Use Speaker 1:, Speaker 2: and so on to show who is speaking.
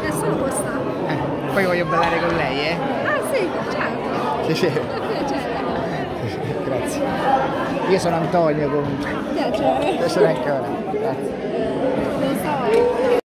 Speaker 1: È solo questa.
Speaker 2: Eh, poi voglio ballare con lei, eh?
Speaker 1: Ah sì, certo.
Speaker 2: Piacere.
Speaker 1: Piacere.
Speaker 2: Grazie. Io sono Antonio comunque.
Speaker 1: Piacere.
Speaker 2: Piacere ancora. Grazie. Eh.